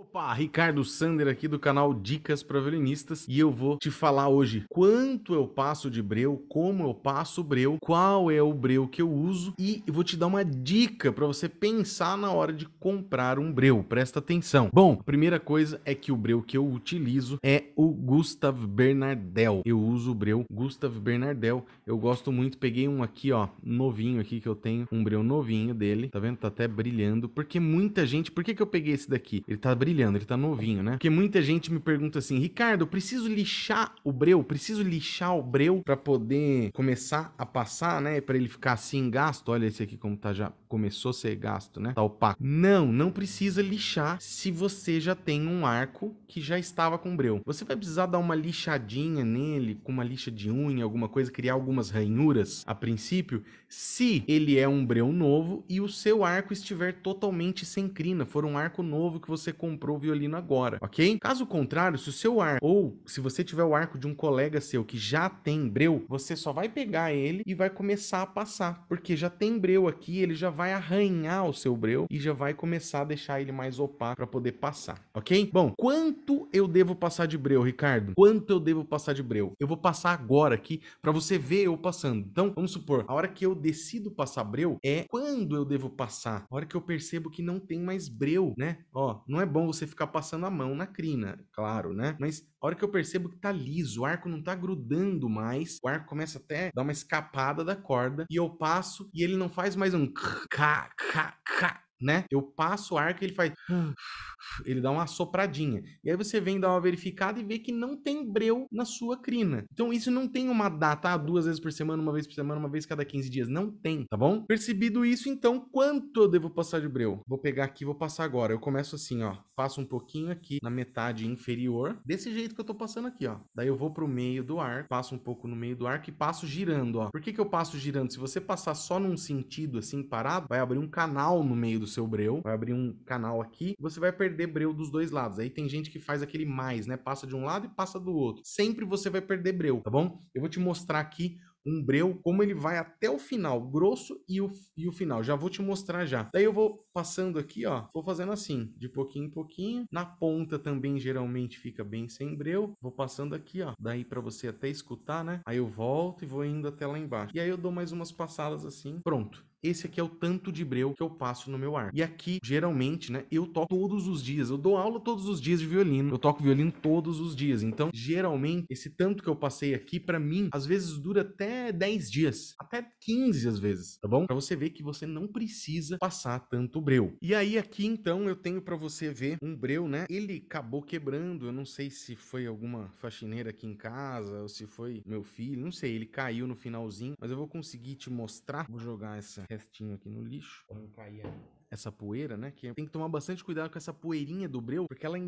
Opa, Ricardo Sander aqui do canal Dicas para Violinistas e eu vou te falar hoje quanto eu passo de breu, como eu passo breu, qual é o breu que eu uso e vou te dar uma dica para você pensar na hora de comprar um breu. Presta atenção. Bom, a primeira coisa é que o breu que eu utilizo é o Gustav Bernardel. Eu uso o breu Gustav Bernardel. Eu gosto muito, peguei um aqui, ó, novinho aqui que eu tenho, um breu novinho dele. Tá vendo? Tá até brilhando, porque muita gente, por que que eu peguei esse daqui? Ele tá brilhando brilhando, ele tá novinho, né? Porque muita gente me pergunta assim, Ricardo, preciso lixar o breu, preciso lixar o breu para poder começar a passar, né? Para ele ficar assim gasto. Olha esse aqui como tá já começou a ser gasto, né? Tá opaco. Não, não precisa lixar se você já tem um arco que já estava com breu. Você vai precisar dar uma lixadinha nele com uma lixa de unha, alguma coisa, criar algumas ranhuras a princípio, se ele é um breu novo e o seu arco estiver totalmente sem crina, for um arco novo que você comprou comprou o violino agora, ok? Caso contrário, se o seu arco, ou se você tiver o arco de um colega seu que já tem breu, você só vai pegar ele e vai começar a passar, porque já tem breu aqui, ele já vai arranhar o seu breu e já vai começar a deixar ele mais opaco para poder passar, ok? Bom, quanto eu devo passar de breu, Ricardo? Quanto eu devo passar de breu? Eu vou passar agora aqui para você ver eu passando. Então, vamos supor, a hora que eu decido passar breu é quando eu devo passar. A hora que eu percebo que não tem mais breu, né? Ó, não é bom você ficar passando a mão na crina, claro, né? Mas a hora que eu percebo que tá liso, o arco não tá grudando mais, o arco começa até a dar uma escapada da corda, e eu passo e ele não faz mais um k, k, k, né? Eu passo o arco e ele faz ele dá uma sopradinha. E aí você vem dar uma verificada e vê que não tem breu na sua crina. Então isso não tem uma data, ah, duas vezes por semana, uma vez por semana, uma vez cada 15 dias. Não tem, tá bom? Percebido isso, então, quanto eu devo passar de breu? Vou pegar aqui vou passar agora. Eu começo assim, ó. Passo um pouquinho aqui na metade inferior, desse jeito que eu tô passando aqui, ó. Daí eu vou pro meio do arco, passo um pouco no meio do arco e passo girando, ó. Por que que eu passo girando? Se você passar só num sentido assim, parado, vai abrir um canal no meio do seu breu, vai abrir um canal aqui, você vai perder breu dos dois lados. Aí tem gente que faz aquele mais, né? Passa de um lado e passa do outro. Sempre você vai perder breu, tá bom? Eu vou te mostrar aqui um breu, como ele vai até o final, grosso e o, e o final. Já vou te mostrar já. Daí eu vou passando aqui, ó, vou fazendo assim, de pouquinho em pouquinho. Na ponta também geralmente fica bem sem breu. Vou passando aqui, ó, daí para você até escutar, né? Aí eu volto e vou indo até lá embaixo. E aí eu dou mais umas passadas assim, pronto. Esse aqui é o tanto de breu que eu passo no meu arco. E aqui, geralmente, né, eu toco todos os dias. Eu dou aula todos os dias de violino. Eu toco violino todos os dias. Então, geralmente, esse tanto que eu passei aqui, para mim, às vezes dura até 10 dias. Até 15 às vezes, tá bom? Pra você ver que você não precisa passar tanto breu. E aí, aqui, então, eu tenho para você ver um breu, né? Ele acabou quebrando. Eu não sei se foi alguma faxineira aqui em casa ou se foi meu filho. Não sei, ele caiu no finalzinho. Mas eu vou conseguir te mostrar. Vou jogar essa restinho aqui no lixo, cair essa poeira, né? Que tem que tomar bastante cuidado com essa poeirinha do breu, porque ela,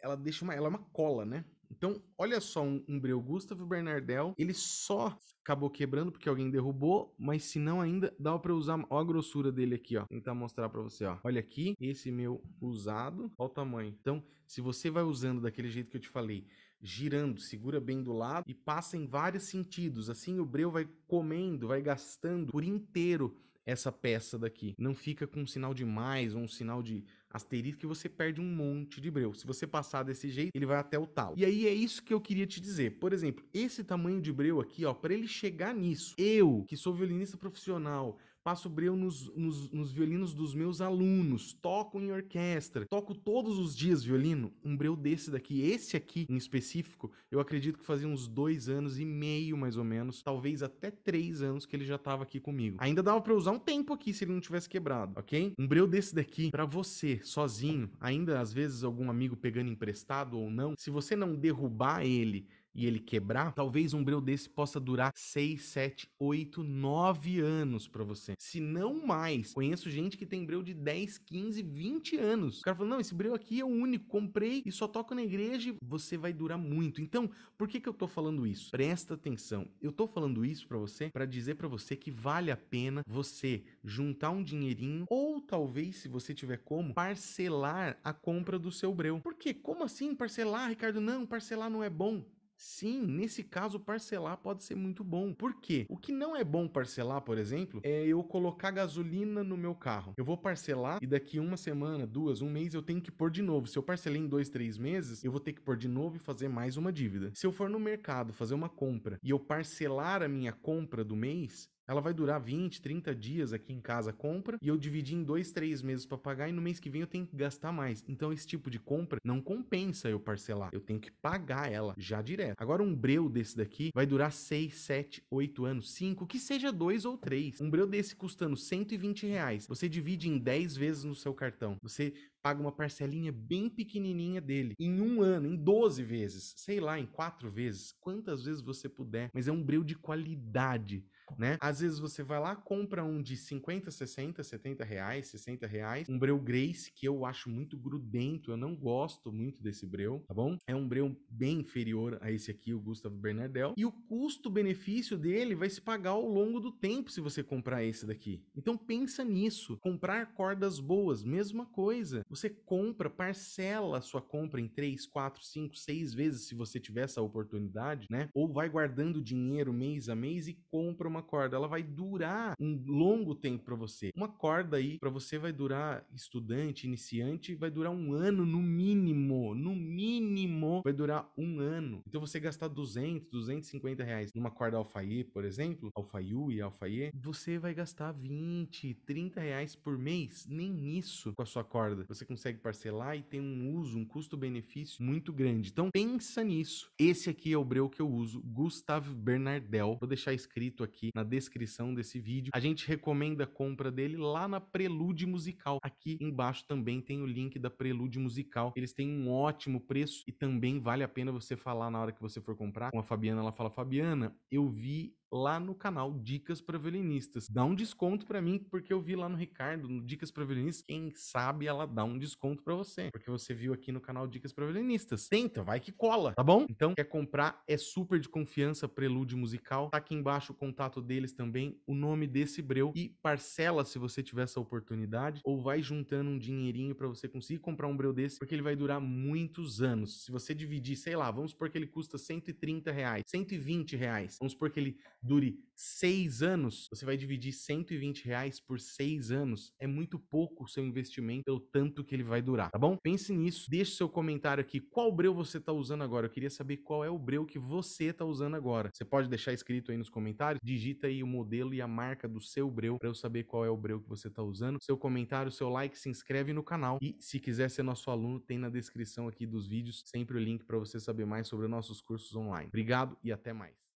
ela deixa uma, ela é uma cola, né? Então, olha só um, um breu Gustavo Bernardel, ele só acabou quebrando porque alguém derrubou, mas se não ainda dá para usar, ó a grossura dele aqui, ó. Vou tentar mostrar para você, ó. Olha aqui, esse meu usado, olha o tamanho. Então, se você vai usando daquele jeito que eu te falei, girando, segura bem do lado e passa em vários sentidos. Assim o breu vai comendo, vai gastando por inteiro essa peça daqui. Não fica com um sinal de mais ou um sinal de asterisco que você perde um monte de breu. Se você passar desse jeito, ele vai até o talo. E aí é isso que eu queria te dizer. Por exemplo, esse tamanho de breu aqui, ó, para ele chegar nisso, eu, que sou violinista profissional, passo breu nos, nos, nos, violinos dos meus alunos, toco em orquestra, toco todos os dias violino, um breu desse daqui, esse aqui em específico, eu acredito que fazia uns dois anos e meio mais ou menos, talvez até três anos que ele já estava aqui comigo. Ainda dava para usar um tempo aqui se ele não tivesse quebrado, ok? Um breu desse daqui, para você, sozinho, ainda às vezes algum amigo pegando emprestado ou não, se você não derrubar ele e ele quebrar, talvez um breu desse possa durar 6, 7, 8, 9 anos para você. Se não mais. Conheço gente que tem breu de 10, 15, 20 anos. O cara falou: não, esse breu aqui é o único, comprei e só toco na igreja. Você vai durar muito. Então, por que, que eu tô falando isso? Presta atenção. Eu tô falando isso para você para dizer para você que vale a pena você juntar um dinheirinho ou talvez, se você tiver como, parcelar a compra do seu breu. Por quê? Como assim parcelar, Ricardo? Não, parcelar não é bom. Sim, nesse caso parcelar pode ser muito bom. Por quê? O que não é bom parcelar, por exemplo, é eu colocar gasolina no meu carro. Eu vou parcelar e daqui uma semana, duas, um mês eu tenho que pôr de novo. Se eu parcelei em dois, três meses, eu vou ter que pôr de novo e fazer mais uma dívida. Se eu for no mercado fazer uma compra e eu parcelar a minha compra do mês, ela vai durar 20, 30 dias aqui em casa compra e eu dividi em dois, três meses para pagar e no mês que vem eu tenho que gastar mais. Então esse tipo de compra não compensa eu parcelar. Eu tenho que pagar ela já direto. Agora um breu desse daqui vai durar 6, 7, 8 anos, 5, que seja 2 ou 3. Um breu desse custando 120 reais. Você divide em 10 vezes no seu cartão. Você paga uma parcelinha bem pequenininha dele em um ano, em 12 vezes, sei lá, em quatro vezes, quantas vezes você puder, mas é um breu de qualidade, né? Às vezes você vai lá, compra um de 50, 60, 70 reais, 60 reais, um breu Grace, que eu acho muito grudento, eu não gosto muito desse breu, tá bom? É um breu bem inferior a esse aqui, o Gustavo Bernardel, e o custo-benefício dele vai se pagar ao longo do tempo se você comprar esse daqui. Então pensa nisso, comprar cordas boas, mesma coisa. Você compra, parcela a sua compra em 3, 4, 5, 6 vezes se você tiver essa oportunidade, né? Ou vai guardando dinheiro mês a mês e compra uma corda. Ela vai durar um longo tempo para você. Uma corda aí para você vai durar estudante, iniciante, vai durar um ano no mínimo, no mínimo vai durar um ano. Então você gastar 200, 250 reais numa corda alfaie, por exemplo, alfaiu e alfaie, você vai gastar 20, 30 reais por mês, nem isso com a sua corda. Você consegue parcelar e tem um uso, um custo-benefício muito grande. Então pensa nisso. Esse aqui é o breu que eu uso, Gustave Bernardel. Vou deixar escrito aqui na descrição desse vídeo. A gente recomenda a compra dele lá na Prelude Musical. Aqui embaixo também tem o link da Prelude Musical. Eles têm um ótimo preço e também vale a pena você falar na hora que você for comprar. Com a Fabiana, ela fala, Fabiana, eu vi lá no canal Dicas para Violinistas. Dá um desconto para mim, porque eu vi lá no Ricardo, no Dicas para Violinistas, quem sabe ela dá um desconto para você, porque você viu aqui no canal Dicas para Violinistas. Tenta, vai que cola, tá bom? Então, quer comprar, é super de confiança, Prelude Musical. Tá aqui embaixo o contato deles também, o nome desse breu e parcela se você tiver essa oportunidade, ou vai juntando um dinheirinho para você conseguir comprar um breu desse, porque ele vai durar muitos anos. Se você dividir, sei lá, vamos supor que ele custa 130 reais, 120 reais, vamos supor que ele dure seis anos, você vai dividir 120 reais por seis anos. É muito pouco o seu investimento pelo tanto que ele vai durar, tá bom? Pense nisso, deixe seu comentário aqui. Qual breu você está usando agora? Eu queria saber qual é o breu que você está usando agora. Você pode deixar escrito aí nos comentários, digita aí o modelo e a marca do seu breu para eu saber qual é o breu que você está usando. Seu comentário, seu like, se inscreve no canal e se quiser ser nosso aluno, tem na descrição aqui dos vídeos sempre o link para você saber mais sobre nossos cursos online. Obrigado e até mais.